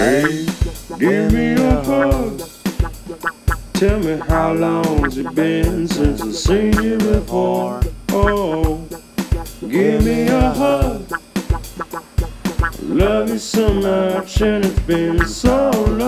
Hey, give me a hug. Tell me how long's it been since I've seen you before? Oh, give me a hug. Love you so much and it's been so long.